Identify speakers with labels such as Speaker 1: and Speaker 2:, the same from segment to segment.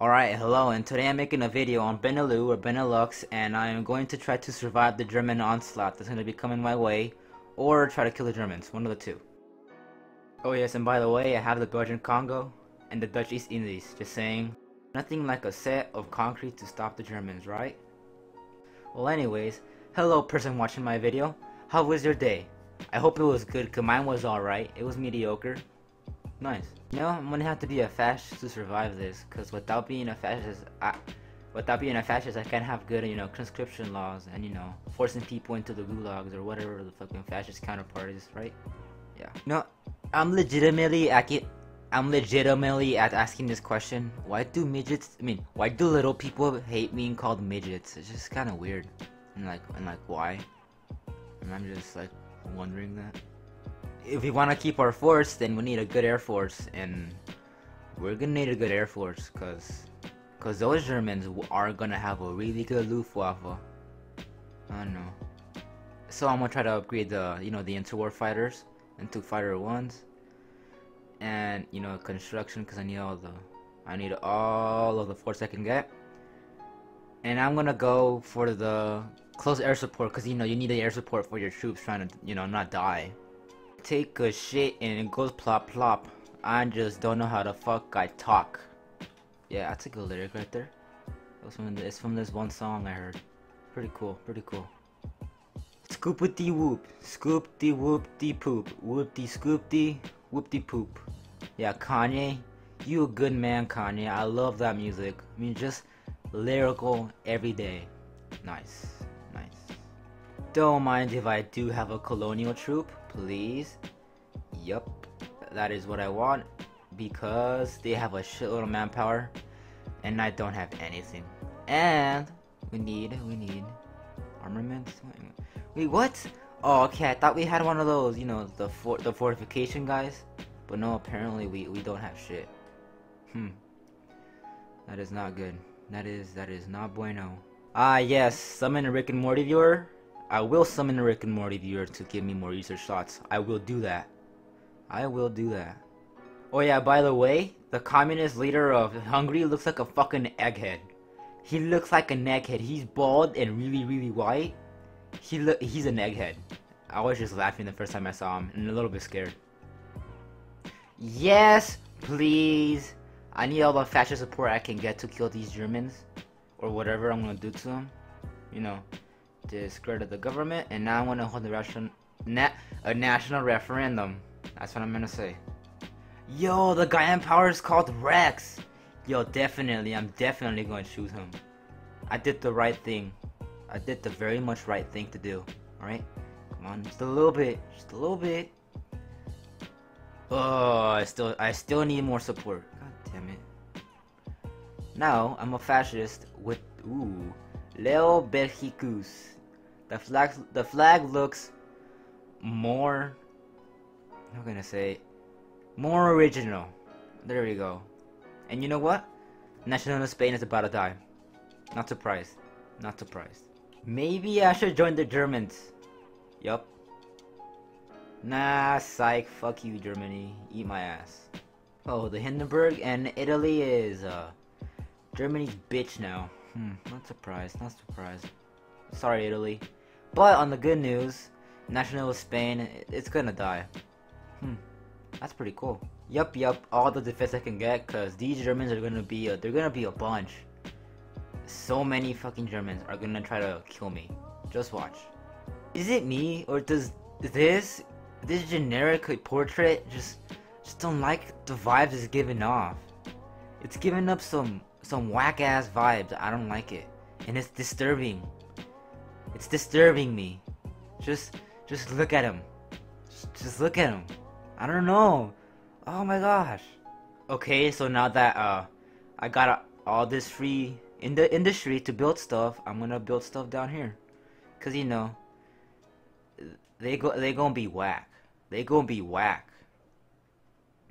Speaker 1: Alright, hello, and today I'm making a video on Benelux or Benelux, and I am going to try to survive the German onslaught that's going to be coming my way, or try to kill the Germans, one of the two. Oh yes, and by the way, I have the Belgian Congo, and the Dutch East Indies, just saying. Nothing like a set of concrete to stop the Germans, right? Well anyways, hello person watching my video, how was your day? I hope it was good, cause mine was alright, it was mediocre. Nice. You know, I'm gonna have to be a fascist to survive this, cause without being a fascist, I, without being a fascist, I can't have good, you know, conscription laws and you know, forcing people into the gulags or whatever the fucking fascist counterpart is, right? Yeah. No, I'm legitimately at I'm legitimately at asking this question. Why do midgets? I mean, why do little people hate being called midgets? It's just kind of weird, and like, and like, why? And I'm just like wondering that if we want to keep our force, then we need a good air force, and we're gonna need a good air force, cause, cause those Germans are gonna have a really good Luftwaffe. I don't know. So I'm gonna try to upgrade the, you know, the interwar fighters into fighter ones, and you know, construction, cause I need all the, I need all of the force I can get. And I'm gonna go for the close air support, cause you know you need the air support for your troops trying to, you know, not die take a shit and it goes plop plop. I just don't know how the fuck I talk. Yeah, that's a good lyric right there. It's from, it's from this one song I heard. Pretty cool, pretty cool. Scoopity whoop, scoopty whoopty poop, whoopty scoopty, whoopty poop. Yeah, Kanye, you a good man, Kanye. I love that music. I mean, just lyrical every day. Nice, nice. Don't mind if I do have a colonial troop please. Yup, that is what I want because they have a shitload of manpower and I don't have anything. And we need, we need armaments. Wait, what? Oh, okay. I thought we had one of those, you know, the for the fortification guys. But no, apparently we we don't have shit. Hmm. That is not good. That is that is not bueno. Ah, yes. Summon a Rick and Morty viewer. I will summon a Rick and Morty viewer to give me more research thoughts. I will do that. I will do that. Oh yeah, by the way, the communist leader of Hungary looks like a fucking egghead. He looks like an egghead. He's bald and really, really white. He look he's an egghead. I was just laughing the first time I saw him and a little bit scared. Yes, please. I need all the fascist support I can get to kill these Germans. Or whatever I'm gonna do to them. You know discredit the government, and now I want to hold a, na a national referendum. That's what I'm gonna say. Yo, the guy in power is called Rex. Yo, definitely, I'm definitely going to choose him. I did the right thing. I did the very much right thing to do. Alright? Come on, just a little bit. Just a little bit. Oh, I still, I still need more support. God damn it. Now, I'm a fascist with, ooh, Leo Belgicus. The flag, the flag looks more, I'm gonna say, more original. There we go. And you know what? National of Spain is about to die. Not surprised. Not surprised. Maybe I should join the Germans. Yup. Nah, psych. Fuck you, Germany. Eat my ass. Oh, the Hindenburg and Italy is, uh, Germany's bitch now. Hmm, not surprised. Not surprised. Sorry, Italy. But on the good news, National Spain, it's gonna die. Hmm, that's pretty cool. Yup, yup, all the defense I can get, cause these Germans are gonna be, a, they're gonna be a bunch. So many fucking Germans are gonna try to kill me. Just watch. Is it me, or does this, this generic portrait just, just don't like the vibes it's giving off? It's giving up some, some whack ass vibes. I don't like it, and it's disturbing. It's disturbing me. Just, just look at him. Just, just look at him. I don't know. Oh my gosh. Okay, so now that uh, I got uh, all this free in the industry to build stuff, I'm gonna build stuff down here. Cause you know, they go, they gonna be whack. They gonna be whack.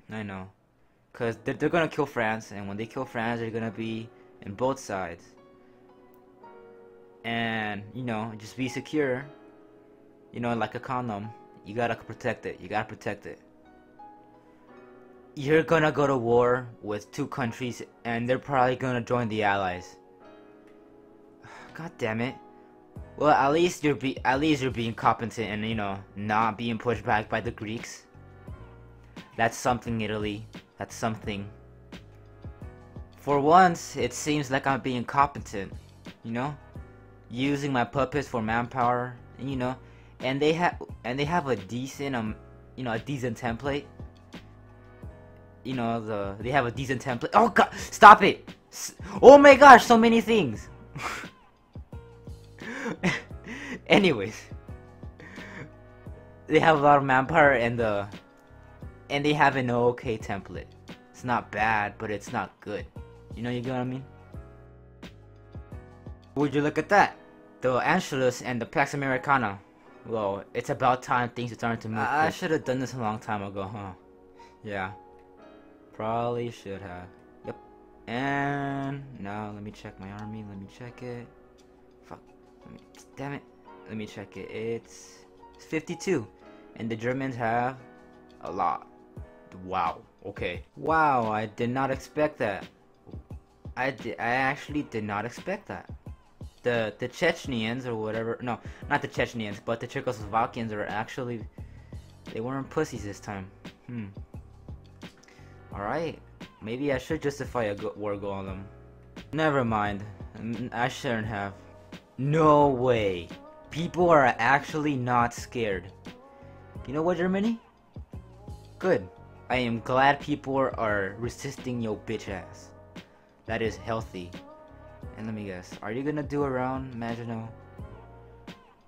Speaker 1: I know. Cause they're, they're gonna kill France, and when they kill France, they're gonna be in both sides and you know just be secure you know like a condom you gotta protect it you gotta protect it you're gonna go to war with two countries and they're probably gonna join the allies. God damn it. Well, at least you're be at least you're being competent and you know not being pushed back by the Greeks. That's something, Italy. That's something. For once, it seems like I'm being competent. You know, using my puppets for manpower. You know, and they have and they have a decent um, you know, a decent template. You know, the they have a decent template. Oh God, stop it! Oh my gosh, so many things. Anyways, they have a lot of manpower and the and they have an okay template. It's not bad, but it's not good. You know, you get what I mean? Would you look at that? The Anschluss and the Pax Americana. Well, it's about time things are starting to move. I, I should have done this a long time ago, huh? Yeah. Probably should have. Yep. And now let me check my army. Let me check it. Fuck. Me, damn it. Let me check it. It's, it's 52. And the Germans have a lot. Wow. Okay. Wow, I did not expect that. I, did, I actually did not expect that. The the Chechenians or whatever, no, not the Chechenians, but the Czechoslovakians are actually, they weren't pussies this time. Hmm. Alright, maybe I should justify a war goal on them. Never mind, I shouldn't have. No way. People are actually not scared. You know what, Germany? Good. I am glad people are resisting your bitch ass. That is healthy. And let me guess, are you gonna do around Maginot?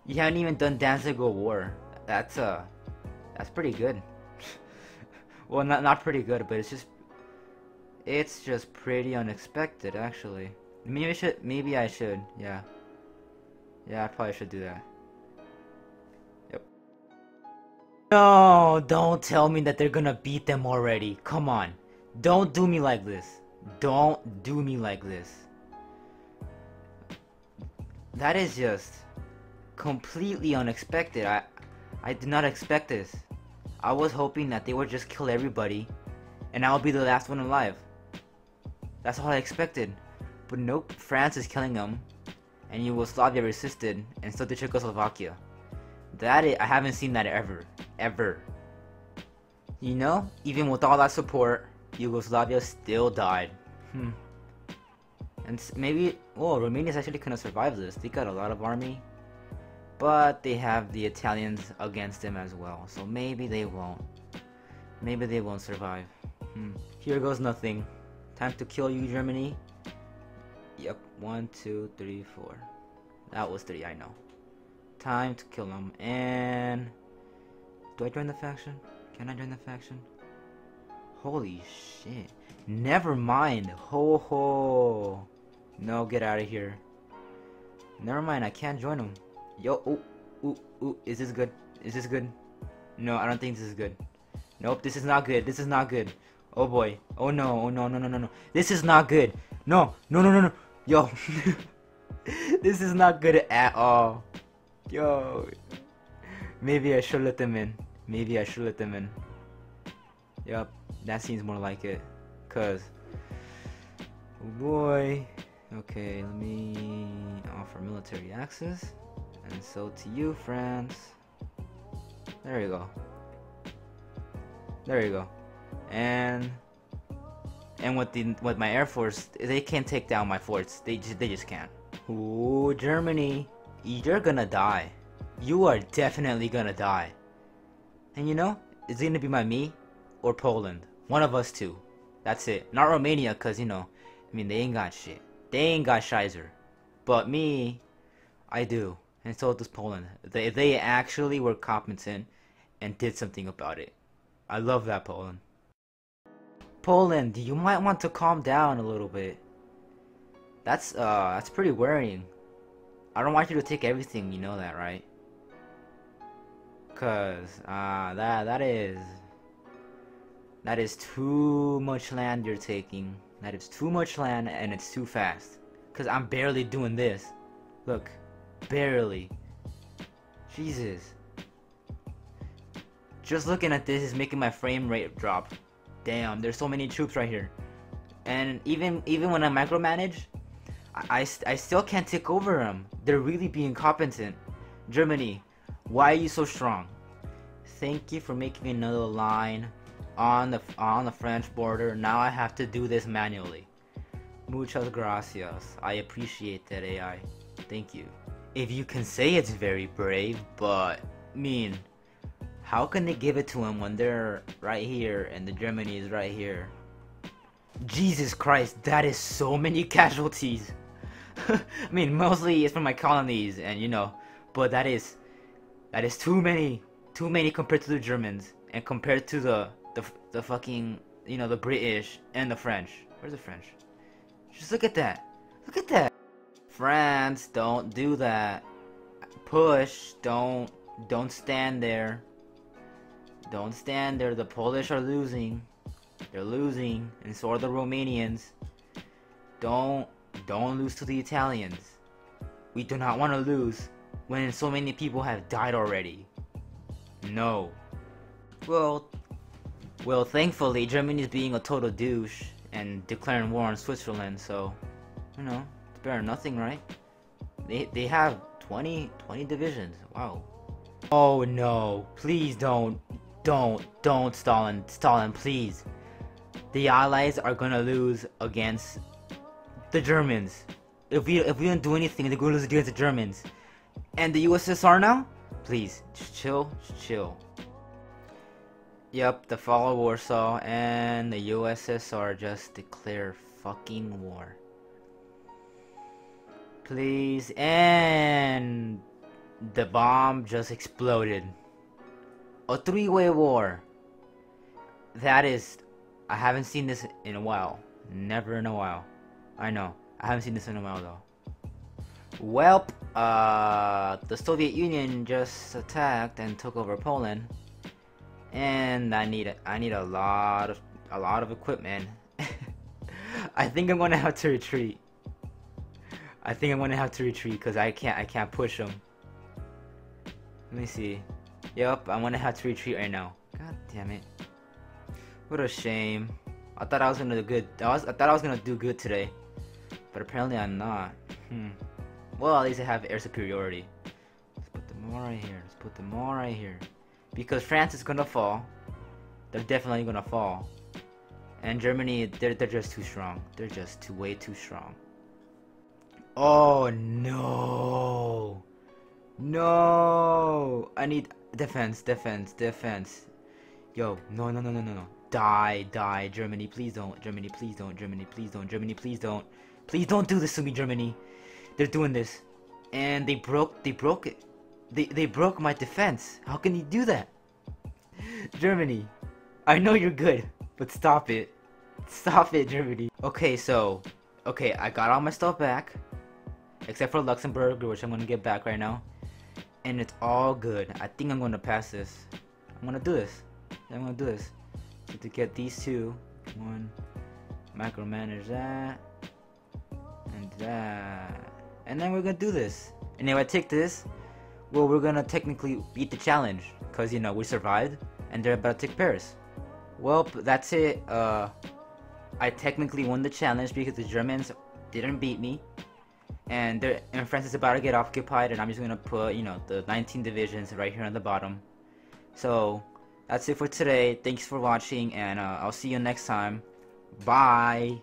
Speaker 1: You haven't even done Danzig War. That's uh, that's pretty good. well, not not pretty good, but it's just, it's just pretty unexpected actually. Maybe I should, maybe I should, yeah. Yeah, I probably should do that. Yep. No, don't tell me that they're gonna beat them already. Come on. Don't do me like this. Don't do me like this. That is just completely unexpected. I I did not expect this. I was hoping that they would just kill everybody and I'll be the last one alive. That's all I expected. But nope, France is killing them and Yugoslavia resisted and so did Czechoslovakia. That is, I haven't seen that ever ever. You know, even with all that support, Yugoslavia still died. Hmm. And maybe, well, Romania's actually gonna survive this. They got a lot of army, but they have the Italians against them as well. So maybe they won't. Maybe they won't survive. Hmm. Here goes nothing. Time to kill you, Germany. Yep, one, two, three, four. That was three, I know. Time to kill them. And do I join the faction? Can I join the faction? Holy shit. Never mind. Ho ho. No, get out of here. Never mind, I can't join them. Yo, ooh, ooh, ooh. Is this good? Is this good? No, I don't think this is good. Nope, this is not good. This is not good. Oh boy. Oh no, oh no, no, no, no, no. This is not good. No, no, no, no, no. Yo. this is not good at all. Yo. Maybe I should let them in. Maybe I should let them in. Yep, that seems more like it. Cause, oh boy. Okay, let me offer military access. And so to you, France. There you go. There you go. And and with the with my air force, they can't take down my forts. They just they just can't. Ooh, Germany, you're gonna die. You are definitely gonna die. And you know, it's gonna be my me or Poland. One of us two. That's it. Not Romania, cause you know, I mean they ain't got shit. They ain't got Shizer. But me, I do. And so does Poland. They they actually were competent and did something about it. I love that Poland. Poland, you might want to calm down a little bit. That's uh that's pretty worrying. I don't want you to take everything, you know that, right? Cause uh, that that is that is too much land you're taking. That is too much land and it's too fast. Cause I'm barely doing this. Look, barely. Jesus. Just looking at this is making my frame rate drop. damn, there's so many troops right here. And even even when I micromanage, I, I, I still can't take over them. They're really being competent. Germany, why are you so strong? Thank you for making another line on the on the French border. Now I have to do this manually. Muchas gracias. I appreciate that AI. Thank you. If you can say it's very brave, but mean, how can they give it to him when they're right here and the Germany is right here? Jesus Christ, that is so many casualties. I mean, mostly it's from my colonies, and you know, but that is, that is too many, too many compared to the Germans, and compared to the, the, the fucking, you know, the British and the French. Where's the French? Just look at that. Look at that. France, don't do that. Push, don't, don't stand there. Don't stand there. The Polish are losing. They're losing, and so are the Romanians. Don't don't lose to the Italians. We do not want to lose when so many people have died already. No. Well, well, thankfully Germany is being a total douche and declaring war on Switzerland, so you know it's better than nothing, right? They they have 20 20 divisions. Wow. Oh no! Please don't, don't, don't, Stalin, Stalin, please the Allies are gonna lose against the Germans. If we if we don't do anything, they're gonna lose against the Germans. And the USSR now? Please, just chill, just chill. Yep, the fall of Warsaw and the USSR just declare fucking war. Please, and the bomb just exploded. A three-way war. That is I haven't seen this in a while. Never in a while. I know. I haven't seen this in a while though. Welp, uh, the Soviet Union just attacked and took over Poland, and I need I need a lot of a lot of equipment. I think I'm gonna have to retreat. I think I'm gonna have to retreat because I can't I can't push them. Let me see. Yep, I'm gonna have to retreat right now. God damn it. What a shame. I thought I was gonna do good. I, was, I thought I was gonna do good today, but apparently I'm not. Hmm. Well, at least I have air superiority. Let's put them all right here. Let's put them all right here. Because France is gonna fall. They're definitely gonna fall. And Germany, they're, they're just too strong. They're just too way too strong. Oh no! No! I need defense, defense, defense. Yo, no, no, no, no, no, no. Die, die, Germany, please don't. Germany, please don't. Germany, please don't. Germany, please don't. Please don't do this to me, Germany. They're doing this. And they broke, they broke it. They, they broke my defense. How can you do that? Germany, I know you're good, but stop it. Stop it, Germany. Okay, so, okay, I got all my stuff back. Except for Luxembourg, which I'm gonna get back right now. And it's all good. I think I'm gonna pass this. I'm gonna do this. I'm gonna do this. So to get these two, one, micromanage that, and that. And then we're gonna do this. And if I take this, well, we're gonna technically beat the challenge. Because, you know, we survived, and they're about to take Paris. Well, that's it. Uh, I technically won the challenge because the Germans didn't beat me. And, they and France is about to get occupied, and I'm just gonna put, you know, the 19 divisions right here on the bottom. So, that's it for today. Thanks for watching, and uh, I'll see you next time. Bye.